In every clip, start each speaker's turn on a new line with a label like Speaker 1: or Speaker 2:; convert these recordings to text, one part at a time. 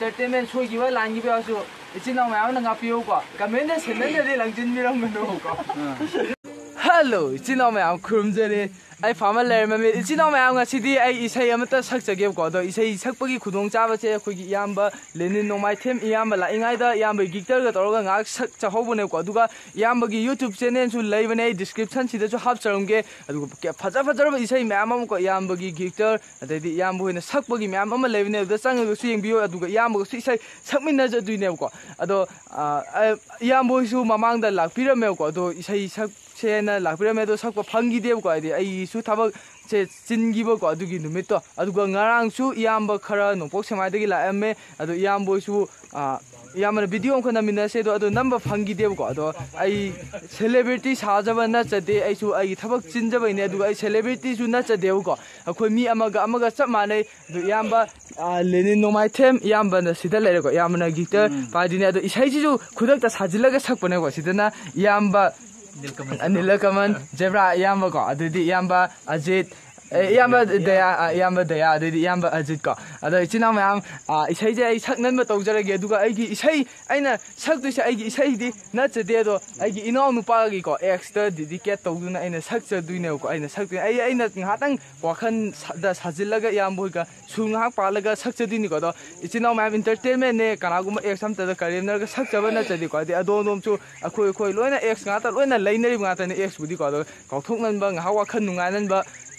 Speaker 1: 在对面出一位蓝衣镖叔，一进到门口人个飘过，根本前面那里进不了门的，Hello, xin chào mẹ ông Krumzeri. Ai phạm mà lẻ mà mình xin chào mẹ ông ngasi đi ai isai em ta sắc chạc em có đó isa isa kpagi Kudong jaba tei kugi yam ba lenin no mai thêm yam ba lại ngay đó yam ba gictar ga toroga ngak sắc cha hobo ne ko duga yam ba gi youtube Senen, chu live ne description chi da chu hap charum ge adu ke phaja phaja ba isai mẹ am ko yam ba gi gictar ade di yam bu ne sakpagi Mamma, live ne da sang ga su yeng bio adu ga yam ba su isai sắc min na ja du ne ko ado yam bu su mamang da lak piram me ko ado isai sắc Sen लो सक्प फङ्घिदेबको अहिले थाब से चिन्भकोमा emboss भिड अन्नसे नब फिदेबको अब celebrity साझभ नचे थाबक चिन्जै अब celebrity नचदेबको अब मगम chop मै अब लेन नोमाथ्यो इराब गीत पाजिल सक्प नै अन इब ꯑꯅꯤꯜ ꯀꯃꯟ ꯖꯦꯕ꯭ꯔꯥ ꯏꯌꯥꯝꯕꯀꯣ ꯑꯗꯨꯗꯤ ꯏꯌꯥꯝꯕ ꯑꯖꯤꯠ ꯏꯌꯥꯝꯕ ꯗꯌꯥ ꯏꯌꯥꯝꯕ ꯗꯌꯥ ꯑꯗꯩꯗꯤ ꯏꯌꯥꯝꯕ ꯑꯖꯤꯠ ꯀꯣ ꯑꯗꯣ ꯏꯆꯤꯟ ꯏꯅꯥꯎ ꯃꯌꯥꯝ ꯏꯁꯩꯁꯦ ꯑꯩ ꯁꯛꯅꯟꯕ ꯇꯧꯖꯔꯒꯦ ꯑꯗꯨꯒ ꯑꯩꯒꯤ ꯏꯁꯩ ꯑꯩꯅ ꯁꯛꯇꯣꯏꯁꯦ ꯑꯩꯒꯤ ꯏꯁꯩꯗꯤ ꯅꯠꯆꯗꯦ ꯑꯗꯣ ꯑꯩꯒꯤ ꯏꯅꯥꯎ ꯅꯨꯄꯥꯒꯤꯀꯣ ꯑꯦꯛꯁꯇ ꯗꯤꯗꯤꯀꯦꯠ ꯇꯧꯗꯨꯅ ꯑꯩꯅ ꯁꯛꯆꯗꯣꯏꯅꯦꯕꯀꯣ ꯑꯩꯅ ꯁꯛꯇꯣꯏꯅꯦ ꯑꯩ ꯑꯩꯅ ꯉꯥꯏꯍꯥꯛꯇꯪ ꯋꯥꯈꯜꯗ ꯁꯥꯖꯤꯜꯂꯒ ꯏꯌꯥꯝꯕ ꯍꯣꯏꯒ ꯁꯨ ꯉꯥꯏꯍꯥꯛ ꯄꯥꯜꯂꯒ ꯁꯛꯆꯗꯣꯏꯅꯤꯀꯣ ꯑꯗꯣ ꯏꯆꯤꯟ ꯏꯅꯥꯎ ꯃꯌꯥꯝ ꯏꯟꯇꯔꯇꯦꯟꯃꯦꯟꯅꯦ ꯀꯅꯥꯒꯨꯝꯕ ꯑꯦꯛꯁ ꯑꯝꯇꯗ ꯀꯔꯦꯝꯅꯔꯒ ꯁꯛꯆꯕ ꯅꯠꯇ꯭ꯔꯗꯤꯀꯣ ꯑꯗꯩ ꯑꯗꯣꯝ ꯑꯗꯣꯝꯁꯨ ꯑꯩꯈꯣꯏ ꯑꯩꯈꯣꯏ ꯂꯣꯏꯅ ꯑꯦꯛꯁ ꯉꯥꯛꯇ ꯂꯣꯏꯅ ꯂꯩꯅꯔꯤꯕ ꯉꯥꯛꯇꯅꯦ ꯑꯦꯛꯁꯄꯨꯗꯤꯀꯣ ꯑꯗꯣ ꯀꯥꯎꯊꯣꯛꯅꯟꯕ ꯉꯥꯏꯍꯥꯛ ꯋꯥꯈꯜ ꯅꯨꯡꯉꯥꯏꯅꯟꯕ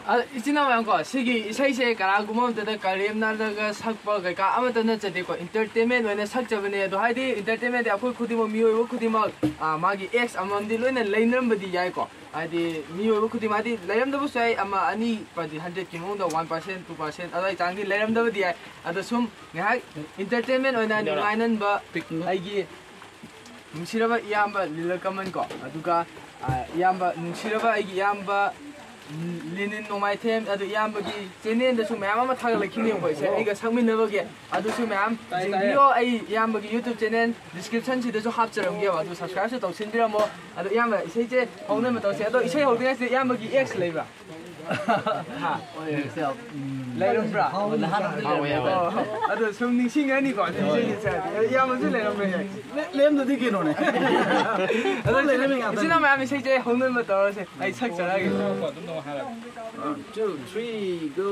Speaker 1: इचिन मैमको से कनागुम करीम नाग सक कई नचदेको इंटरटेनमेंट होने सकचबने इंटरटेनमेंट अखोई खुद मीब खुद मागी एक्स लोनरबीको मीब खुद लेरमदबी हंड्रेड की मूंग वन पर्सेंट टू पर्सेंट अदाई चांगी अद सूम इंटरटेनमेंट होने नुसीरब इयाब लीला linen no mai them adu yam ba gi chenen da su ma'am ma thag la khine hoi se ai ga sangmin na ba gi adu su ma'am jing bio ai yam ba gi youtube channel description chi da su hap charam gi wa adu subscribe su dau sin bi mo adu yam ba sei je hong na ma dau se adu sei hong de yam ba gi x lai ba ꯑꯗꯣ ꯁꯨꯝ ꯅꯤꯡꯁꯤꯡꯉꯅꯤꯀꯣ ꯅꯤꯡꯁꯤꯡꯉꯤꯁꯦ ꯏꯌꯥꯝꯕꯁꯨ ꯂꯩꯔꯝꯕ ꯌꯥꯏ
Speaker 2: ꯂꯦꯝꯗꯗꯤ ꯀꯩꯅꯣꯅꯦ ꯑꯗꯣ ꯏꯆꯤꯅ
Speaker 1: ꯃꯌꯥꯝ ꯏꯁꯩꯁꯦ ꯍꯧꯅꯕ ꯇꯧꯔꯁꯦ ꯑꯩ ꯁꯛꯆꯔꯒꯦ
Speaker 2: ꯇꯨ ꯊ꯭ꯔꯤ ꯒꯣ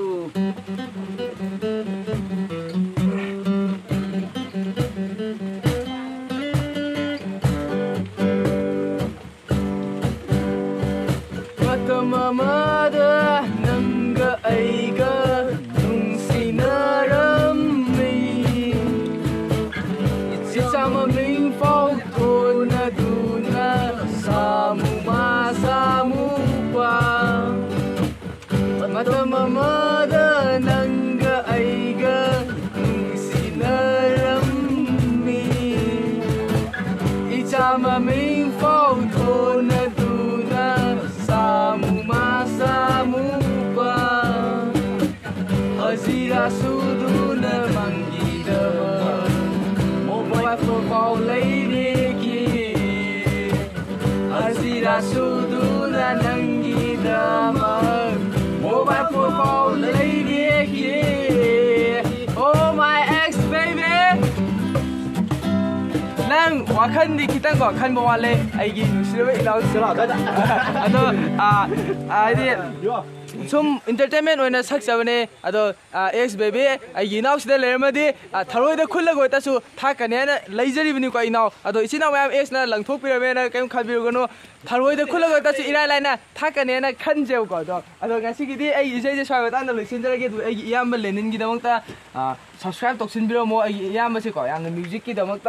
Speaker 1: football lady ki Azira sudura nangi damag Mobile football lady ki Oh my ex baby Nang wakan di kita kok kan bawa le Aigi nusiru ilau Sila ada Ada Ah Ada so entertainment सक्चवने अ एस बेबे अहिले इनाउँदा थारैद ख थाक्कनेजी इनाउ अचिनाउन खुल खुगनो थारैद सु इरा लन्जेब्को असके स्वाई लैसे इराब Lenin subscribe तौसोसक यहाँ म्युजिकदमक्